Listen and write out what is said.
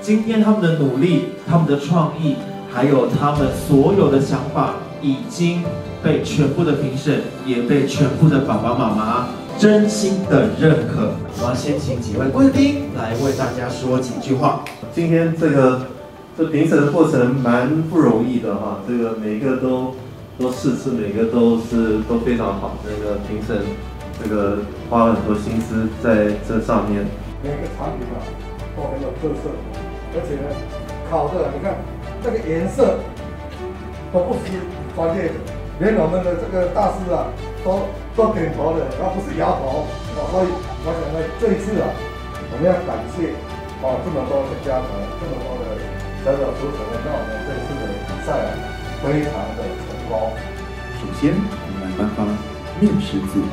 今天他们的努力、他们的创意，还有他们所有的想法，已经被全部的评审，也被全部的爸爸妈妈真心的认可。我要先请几位贵宾来为大家说几句话。今天这个这评审的过程蛮不容易的哈，这个每个都都试吃，每个都是都非常好。那个评审这个花了很多心思在这上面。每个产品啊都很有特色，而且呢，烤的你看这个颜色都不是专业的，连我们的这个大师啊都都点头的，而不是摇头。哦，所以我想呢，这一次啊，我们要感谢啊这么多的家长，这么多的小小厨神，让我们这一次的比赛啊非常的成功。首先，我们来颁发面试字。